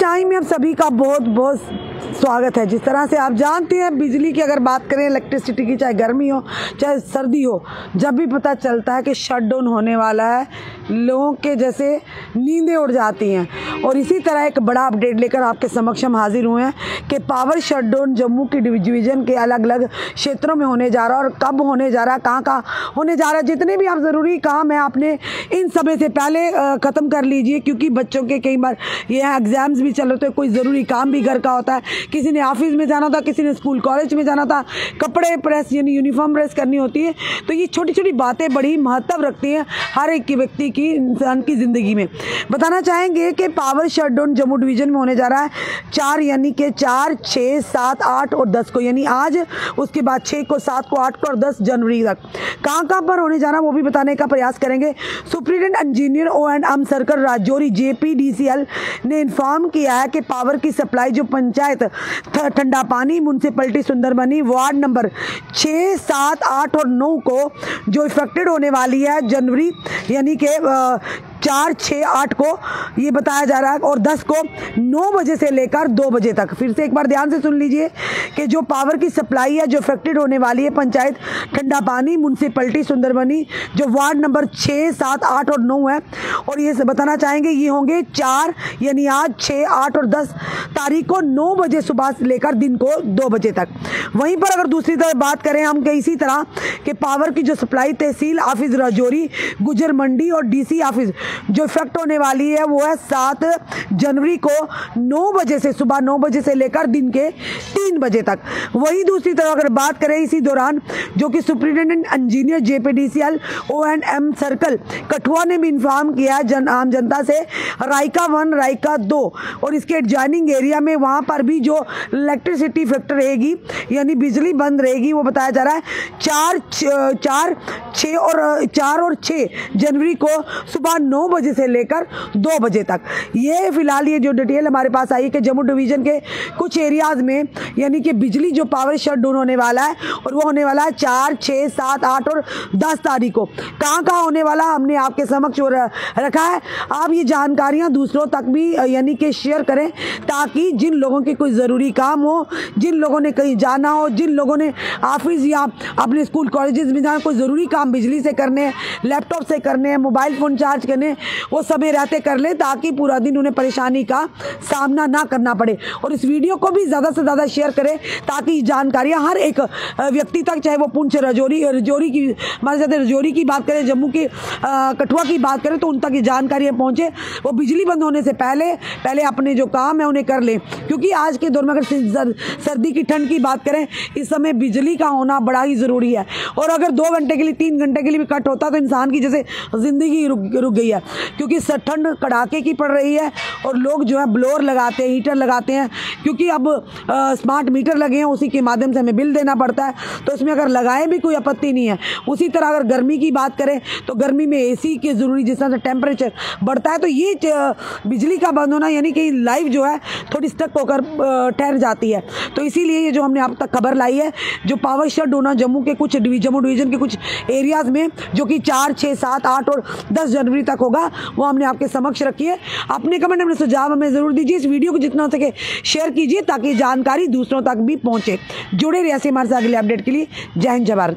Time में आप सभी का बहुत बहुत स्वागत है। जिस तरह से आप जानते हैं, बिजली की अगर बात करें इलेक्ट्रिसिटी की, चाहे गर्मी हो, चाहे सर्दी हो, जब भी पता चलता है कि शट डाउन होने वाला है, लोगों के जैसे नींदें उड़ जाती हैं। और इसी तरह एक बड़ा अपडेट लेकर आपके समक्ष हम हाजिर हुए हैं कि पावर शट डाउन जम्मू की डिवीज़न के अलग अलग क्षेत्रों में होने जा रहा है और कब होने जा रहा है, कहाँ कहाँ होने जा रहा है, जितने भी आप ज़रूरी काम है, आपने इन समय से पहले ख़त्म कर लीजिए, क्योंकि बच्चों के कई बार ये एग्ज़ाम्स भी चल रहे होते हैं, कोई ज़रूरी काम भी घर का होता है। किसी ने ऑफ़िस में जाना था, किसी ने स्कूल कॉलेज में जाना था, कपड़े प्रेस यानी यूनिफॉर्म प्रेस करनी होती है तो ये छोटी छोटी बातें बड़ी महत्व रखती हैं हर एक व्यक्ति की, इंसान की ज़िंदगी में। बताना चाहेंगे कि पावर शटडाउन जम्मू डिवीज़न में होने जा रहा है। चार यानी कि चार छः सात, आठ और दस को, यानी आज उसके बाद छः को, सात को, आठ को और दस जनवरी तक। कहाँ कहाँ पर होने जा रहा है वो भी बताने का प्रयास करेंगे। Superintendent engineer O and M circle Rajouri जे ने इन्फॉर्म किया है कि पावर की सप्लाई जो पंचायत ठंडा पानी म्यूनसिपलिटी सुंदरबनी, वार्ड नंबर छः सात, आठ और नौ को जो इफेक्टेड होने वाली है जनवरी, यानी कि चार छः आठ को ये बताया जा रहा है और दस को नौ बजे से लेकर दो बजे तक। फिर से एक बार ध्यान से सुन लीजिए कि जो पावर की सप्लाई है, जो इफेक्टेड होने वाली है पंचायत ठंडा पानी म्यूनसिपलिटी सुंदरबनी, जो वार्ड नंबर छः सात, आठ और नौ है, और ये बताना चाहेंगे, ये होंगे चार, यानी आज छः आठ और दस तारीख को नौ बजे सुबह से लेकर दिन को दो बजे तक। वहीं पर अगर दूसरी तरफ़ बात करें, हम इसी तरह कि पावर की जो सप्लाई तहसील ऑफ़िस राजौरी गुजर मंडी और डीसी ऑफ़िस जो इफ़ेक्ट होने वाली है, वो है सात जनवरी को नौ बजे से, सुबह नौ बजे से लेकर दिन के तीन बजे तक। वही दूसरी तरफ़ अगर बात करें इसी दौरान, जो कि superintendent engineer JPDCL O and M circle Kathua ने भी इन्फॉर्म किया जन, आम जनता से, रायका वन, रायका दो, और इसके एडजॉइनिंग एरिया में वहाँ पर भी जो इलेक्ट्रिसिटी इफ़ेक्ट रहेगी, यानी बिजली बंद रहेगी, वो बताया जा रहा है। चार चार छः और, चार और छः जनवरी को सुबह नौ बजे से लेकर दो बजे तक। ये फ़िलहाल ये जो डिटेल हमारे पास आई है कि जम्मू डिवीज़न के कुछ एरियाज़ में यानी कि बिजली जो पावर शट डाउन होने वाला है और वो होने वाला है चार छः सात, आठ और दस तारीख को। कहाँ कहाँ होने वाला हमने आपके समक्ष रखा है? आप ये जानकारियाँ दूसरों तक भी यानी कि शेयर करें ताकि जिन लोगों के कोई ज़रूरी काम हो, जिन लोगों ने कहीं जाना हो, जिन लोगों ने ऑफ़िस या अपने स्कूल कॉलेजेस में जाना कोई ज़रूरी काम बिजली से करने हैं लैपटॉप से करने हैं मोबाइल फ़ोन चार्ज करने वो समय रहते कर लें ताकि पूरा दिन उन्हें परेशानी का सामना ना करना पड़े। और इस वीडियो को भी ज़्यादा से ज़्यादा शेयर करें ताकि जानकारियाँ हर एक व्यक्ति तक चाहे वो पुंछ रजौरी रजौरी की हमारे साथ रजौरी की बात करें जम्मू की कठुआ की बात करें तो उन तक ये जानकारियाँ पहुँचे। वो बिजली बंद होने से पहले पहले अपने जो काम है उन्हें कर लें। क्योंकि आज के दौर में अगर सर्दी की ठंड की बात करें इस समय बिजली का होना बड़ा ही ज़रूरी है। और अगर दो घंटे के लिए तीन घंटे के लिए भी कट होता तो इंसान की जैसे ज़िंदगी रुक रुक गई है। क्योंकि ठंड कड़ाके की पड़ रही है और लोग जो है ब्लोर लगाते हैं हीटर लगाते हैं। क्योंकि अब आ, स्मार्ट मीटर लगे हैं, उसी के माध्यम से हमें बिल देना पड़ता है। तो इसमें अगर लगाएँ भी कोई आपत्ति नहीं है। उसी तरह अगर गर्मी की बात करें तो गर्मी में एसी की ज़रूरी जिस तरह से टेम्परेचर बढ़ता है तो ये बिजली का बंद होना यानी कि लाइफ जो है, थोड़ी स्टक होकर ठहर जाती है। तो इसीलिए ये जो हमने आप तक खबर लाई है, जो पावर शट होना जम्मू के कुछ जम्मू डिवीज़न के कुछ एरियाज़ में, जो कि चार छः सात, आठ और दस जनवरी तक होगा, वो हमने आपके समक्ष रखी है। अपने कमेंट अपने सुझाव हमें ज़रूर दीजिए। इस वीडियो को जितना हो सके शेयर कीजिए, ताकि जानकारी दूसरों तक भी पहुँचे। जुड़े रहिए हमारे साथ अगले अपडेट के लिए। जय हिंद जवाहर